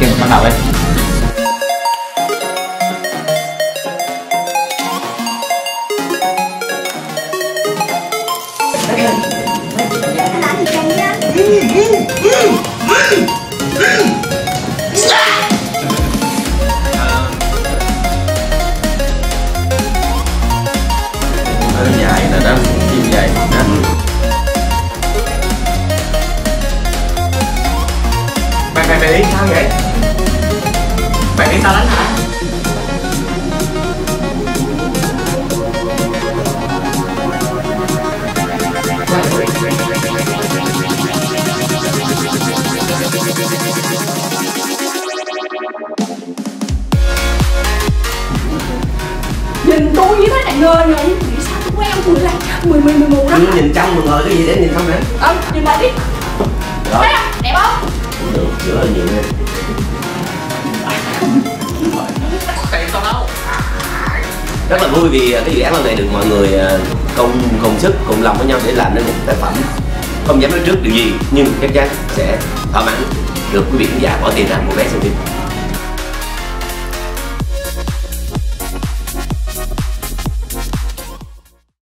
bắt đầu đi hơi mày mày mày đi sao vậy? Tao đánh hả nhìn tôi với mấy này ngơ ngơ nghĩ sao tôi quen tôi là mười mười mười mù đó Ừ, nhìn trong mừng ngồi cái gì để nhìn không nè ờ nhìn lại đi. Đó. đẹp không? Được hơi nhiều nè rất là vui vì à, cái dự án lần này được mọi người à, công công sức, cùng lòng với nhau để làm nên một tác phẩm không dám nói trước điều gì, nhưng chắc chắn sẽ thỏa mãn được quý vị khán giả bỏ tiền ra một vé xem phim.